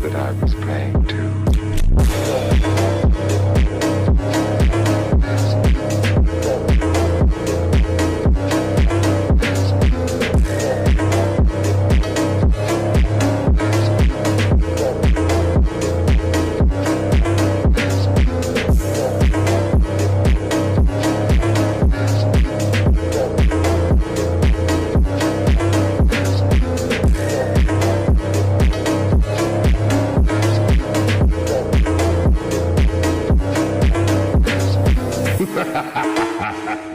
that I was praying to. ha ha ha ha ha